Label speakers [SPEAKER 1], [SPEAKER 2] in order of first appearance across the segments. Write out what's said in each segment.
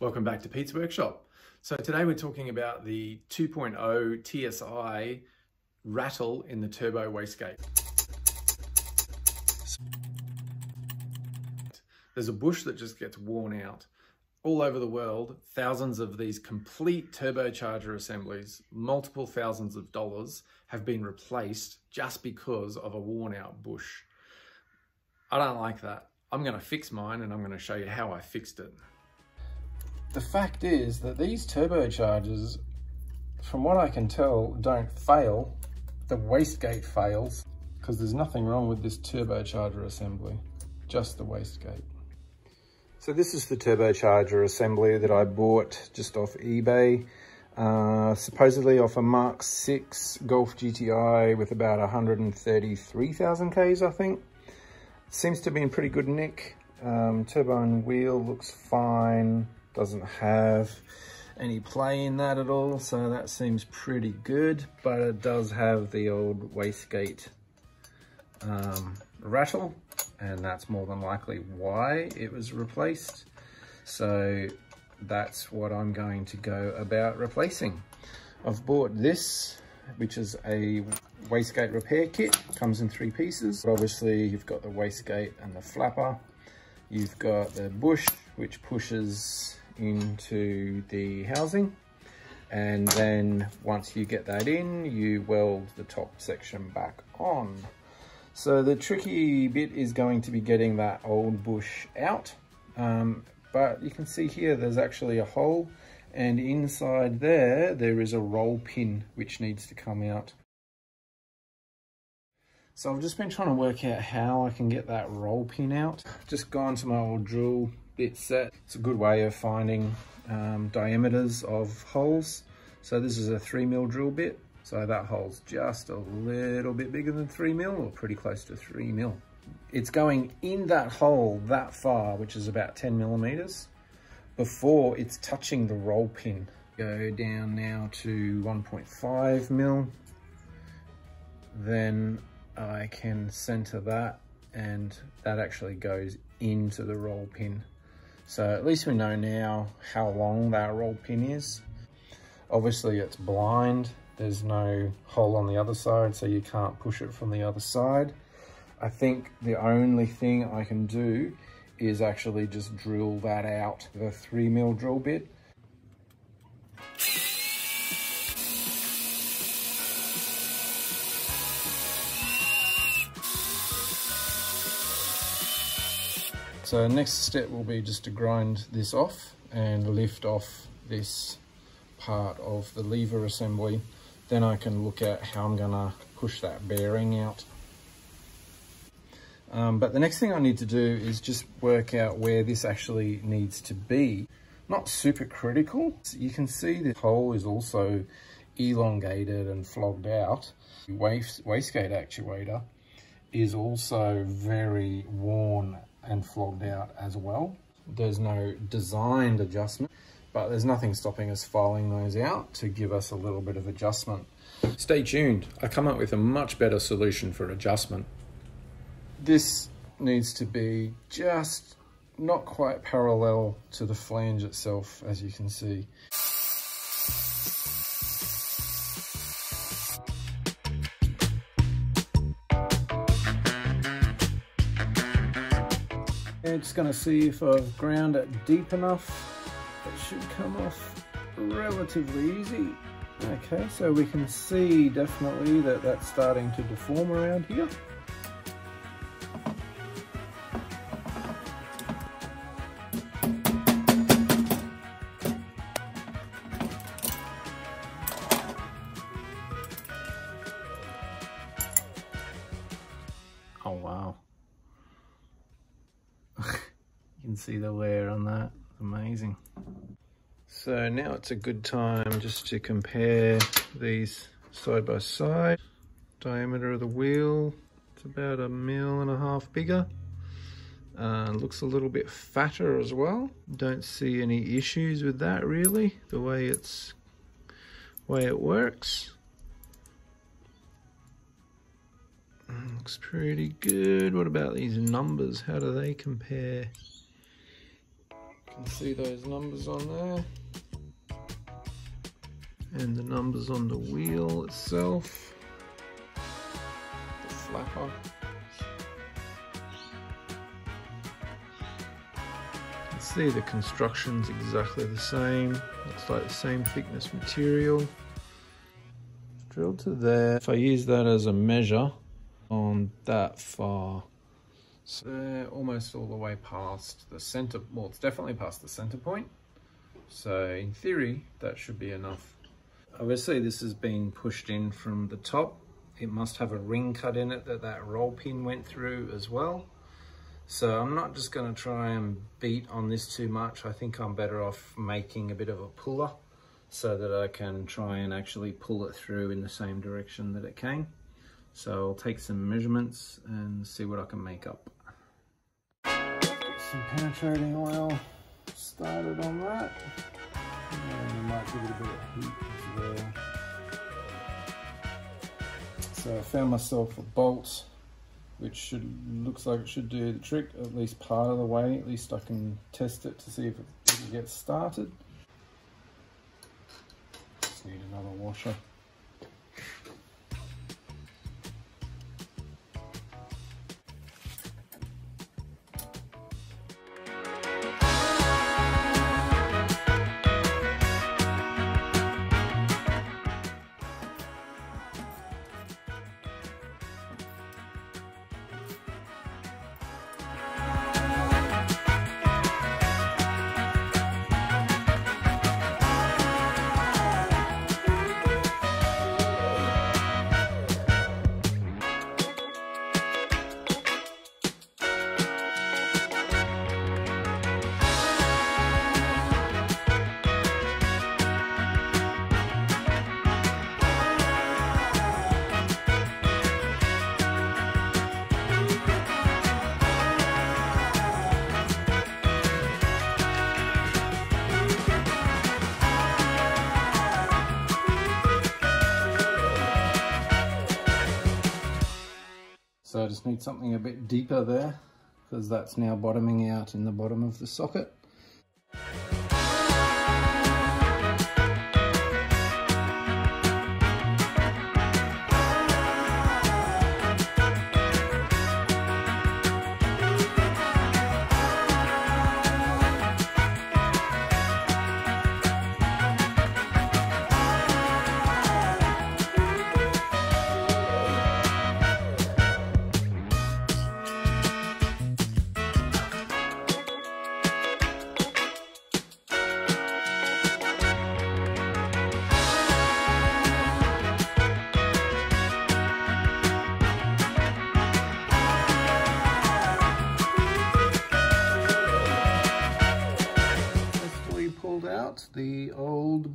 [SPEAKER 1] Welcome back to Pete's Workshop. So today we're talking about the 2.0 TSI rattle in the turbo wastegate. There's a bush that just gets worn out. All over the world, thousands of these complete turbocharger assemblies, multiple thousands of dollars, have been replaced just because of a worn out bush. I don't like that. I'm going to fix mine and I'm going to show you how I fixed it
[SPEAKER 2] the fact is that these turbochargers, from what I can tell, don't fail. The wastegate fails because there's nothing wrong with this turbocharger assembly, just the wastegate. So this is the turbocharger assembly that I bought just off eBay. Uh, supposedly off a Mark 6 Golf GTI with about 133,000 Ks, I think. Seems to be in pretty good nick. Um, turbo and wheel looks fine doesn't have any play in that at all so that seems pretty good but it does have the old wastegate um, rattle and that's more than likely why it was replaced. So that's what I'm going to go about replacing. I've bought this which is a wastegate repair kit comes in three pieces. Obviously you've got the wastegate and the flapper. You've got the bush which pushes into the housing. And then once you get that in you weld the top section back on. So the tricky bit is going to be getting that old bush out. Um, but you can see here there's actually a hole. And inside there there is a roll pin which needs to come out. So I've just been trying to work out how I can get that roll pin out. Just gone to my old drill bit set. It's a good way of finding um, diameters of holes. So this is a three mil drill bit. So that hole's just a little bit bigger than three mil or pretty close to three mil. It's going in that hole that far, which is about 10 millimeters, before it's touching the roll pin. Go down now to 1.5 mil. Then I can center that and that actually goes into the roll pin. So at least we know now how long that roll pin is. Obviously it's blind. There's no hole on the other side, so you can't push it from the other side. I think the only thing I can do is actually just drill that out with a three mil drill bit So next step will be just to grind this off and lift off this part of the lever assembly. Then I can look at how I'm gonna push that bearing out. Um, but the next thing I need to do is just work out where this actually needs to be. Not super critical. You can see the hole is also elongated and flogged out. The wastegate actuator is also very worn and flogged out as well. There's no designed adjustment, but there's nothing stopping us filing those out to give us a little bit of adjustment.
[SPEAKER 1] Stay tuned. I come up with a much better solution for adjustment.
[SPEAKER 2] This needs to be just not quite parallel to the flange itself, as you can see. Going to see if I've ground it deep enough. It should come off relatively easy. Okay, so we can see definitely that that's starting to deform around here. It's a good time just to compare these side by side. Diameter of the wheel, it's about a mil and a half bigger. Uh, looks a little bit fatter as well. Don't see any issues with that really, the way it's way it works. Looks pretty good. What about these numbers? How do they compare? You can see those numbers on there. And the numbers on the wheel itself. The flapper. see the construction's exactly the same. Looks like the same thickness material. Drilled to there. If I use that as a measure on that far, so almost all the way past the center, well it's definitely past the center point. So in theory, that should be enough. Obviously this is being pushed in from the top. It must have a ring cut in it that that roll pin went through as well. So I'm not just going to try and beat on this too much. I think I'm better off making a bit of a puller so that I can try and actually pull it through in the same direction that it came. So I'll take some measurements and see what I can make up. Some penetrating oil started on that. And might give it a bit of heat well. So I found myself a bolt which should looks like it should do the trick at least part of the way. At least I can test it to see if it, if it gets started. Just need another washer. Need something a bit deeper there because that's now bottoming out in the bottom of the socket.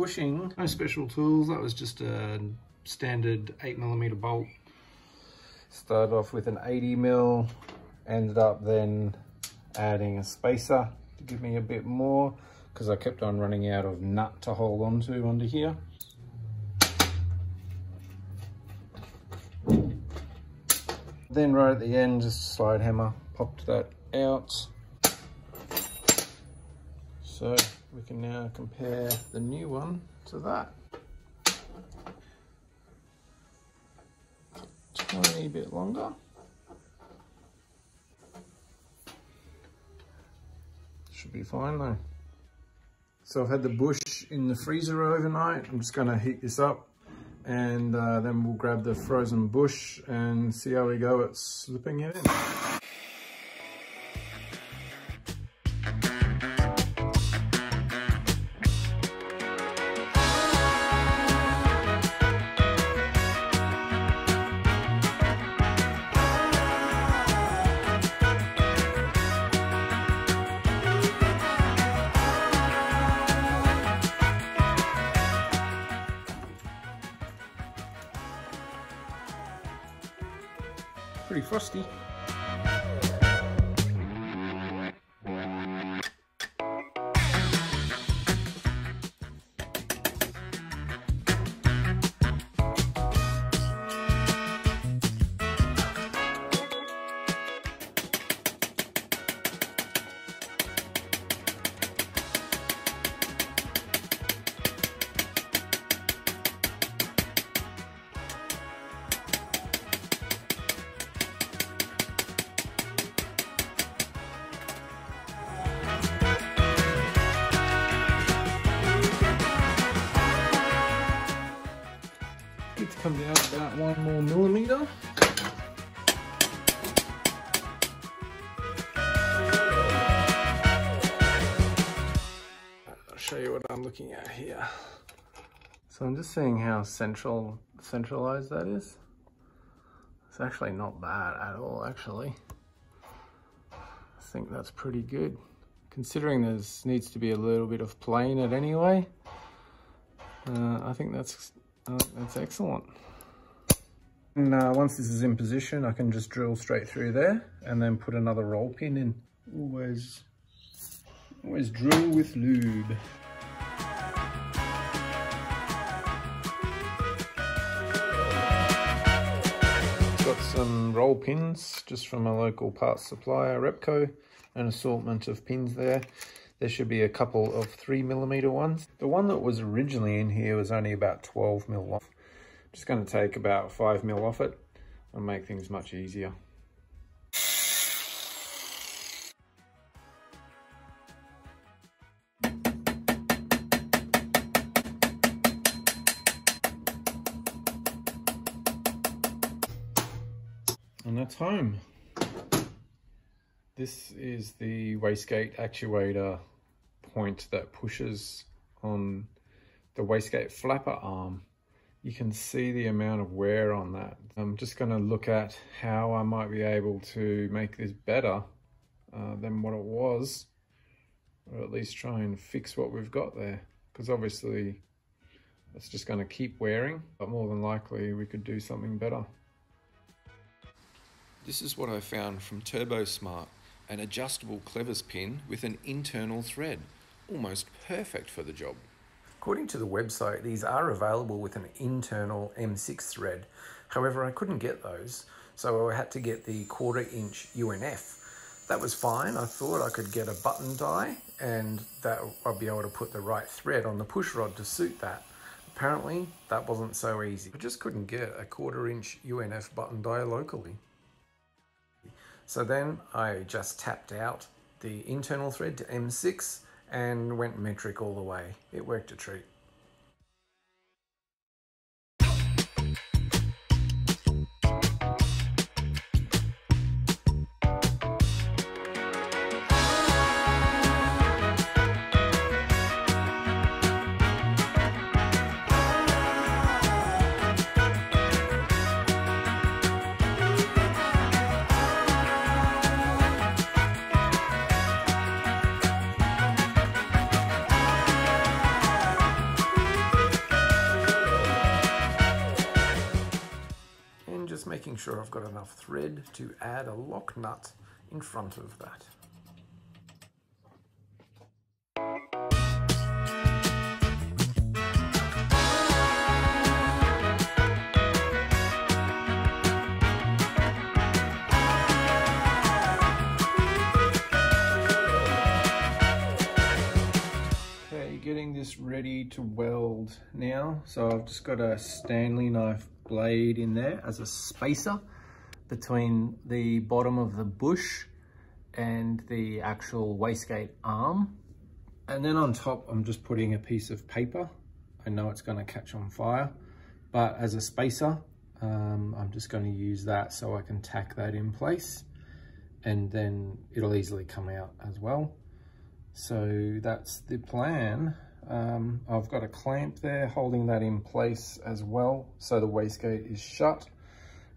[SPEAKER 2] Bushing. No special tools, that was just a standard 8mm bolt. Started off with an 80 mil, ended up then adding a spacer to give me a bit more because I kept on running out of nut to hold on to under here. Then right at the end, just slide hammer, popped that out. So we can now compare the new one to that. Tiny bit longer. Should be fine though. So I've had the bush in the freezer overnight. I'm just gonna heat this up and uh, then we'll grab the frozen bush and see how we go at slipping it in. About one more millimeter. I'll show you what I'm looking at here. So I'm just seeing how central centralized that is. It's actually not bad at all, actually. I think that's pretty good. Considering there needs to be a little bit of play in it anyway, uh, I think that's uh, that's excellent. And uh, once this is in position, I can just drill straight through there and then put another roll pin in. Always, always drill with lube. Got some roll pins just from a local parts supplier, Repco, an assortment of pins there. There should be a couple of three millimeter ones. The one that was originally in here was only about 12 mil off. Just going to take about five mil off it and make things much easier. And that's home. This is the wastegate actuator point that pushes on the wastegate flapper arm. You can see the amount of wear on that. I'm just going to look at how I might be able to make this better uh, than what it was, or at least try and fix what we've got there. Because obviously it's just going to keep wearing, but more than likely we could do something better.
[SPEAKER 3] This is what I found from TurboSmart, an adjustable clevis pin with an internal thread, almost perfect for the job.
[SPEAKER 1] According to the website, these are available with an internal M6 thread. However, I couldn't get those, so I had to get the quarter inch UNF. That was fine. I thought I could get a button die and that I'd be able to put the right thread on the push rod to suit that. Apparently, that wasn't so easy. I just couldn't get a quarter inch UNF button die locally. So then I just tapped out the internal thread to M6 and went metric all the way. It worked a treat. Sure I've got enough thread to add a lock nut in front of that.
[SPEAKER 2] Okay, getting this ready to weld now. So I've just got a Stanley knife blade in there as a spacer between the bottom of the bush and the actual wastegate arm. And then on top, I'm just putting a piece of paper. I know it's gonna catch on fire, but as a spacer, um, I'm just gonna use that so I can tack that in place and then it'll easily come out as well. So that's the plan. Um, I've got a clamp there holding that in place as well. So the wastegate is shut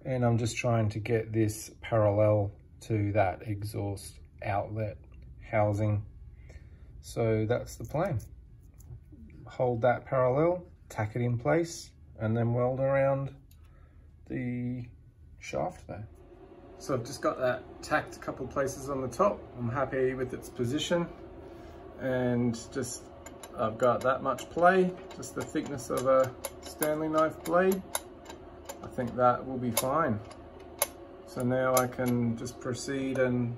[SPEAKER 2] and I'm just trying to get this parallel to that exhaust outlet housing. So that's the plan. Hold that parallel, tack it in place and then weld around the shaft there. So I've just got that tacked a couple places on the top. I'm happy with its position and just I've got that much play, just the thickness of a Stanley knife blade. I think that will be fine. So now I can just proceed and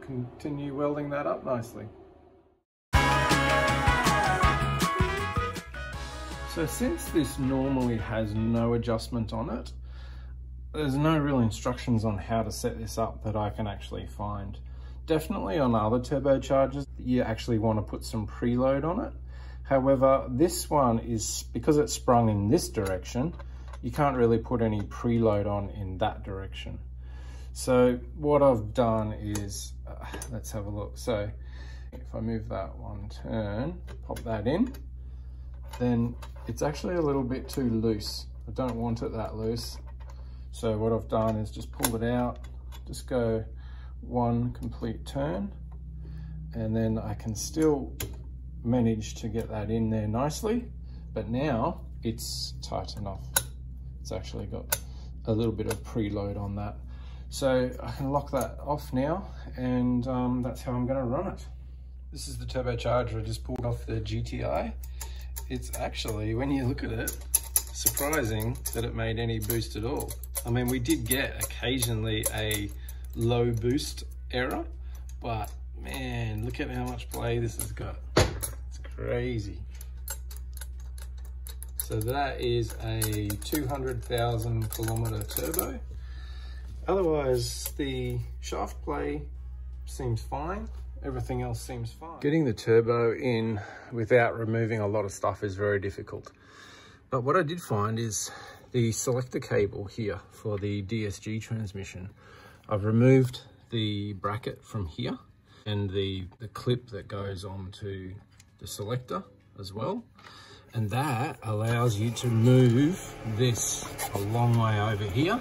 [SPEAKER 2] continue welding that up nicely. So since this normally has no adjustment on it, there's no real instructions on how to set this up that I can actually find. Definitely on other turbochargers, you actually want to put some preload on it. However, this one is, because it's sprung in this direction, you can't really put any preload on in that direction. So what I've done is, uh, let's have a look. So if I move that one turn, pop that in, then it's actually a little bit too loose. I don't want it that loose. So what I've done is just pull it out, just go one complete turn, and then I can still manage to get that in there nicely. But now it's tight enough. It's actually got a little bit of preload on that. So I can lock that off now and um, that's how I'm gonna run it. This is the turbocharger I just pulled off the GTI. It's actually, when you look at it, surprising that it made any boost at all. I mean, we did get occasionally a low boost error, but man, look at how much play this has got. It's crazy. So that is a 200,000 kilometer turbo. Otherwise, the shaft play seems fine. Everything else seems fine. Getting the turbo in without removing a lot of stuff is very difficult. But what I did find is the selector cable here for the DSG transmission. I've removed the bracket from here and the, the clip that goes onto the selector as well. And that allows you to move this a long way over here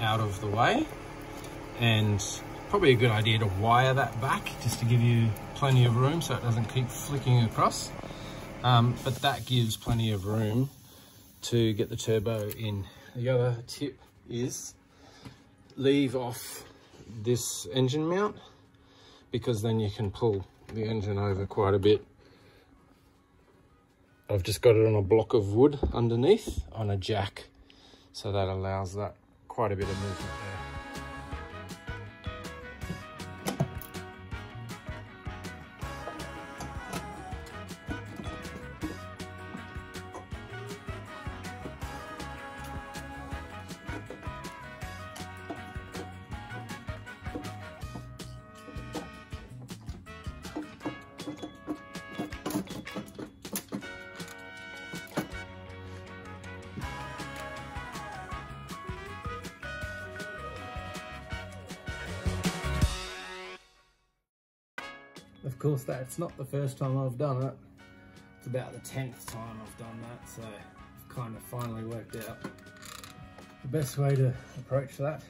[SPEAKER 2] out of the way and probably a good idea to wire that back just to give you plenty of room so it doesn't keep flicking across. Um, but that gives plenty of room to get the turbo in. The other tip is leave off this engine mount because then you can pull the engine over quite a bit. I've just got it on a block of wood underneath on a jack so that allows that quite a bit of movement there. Course, that's not the first time I've done it. It's about the 10th time I've done that, so I've kind of finally worked out the best way to approach that.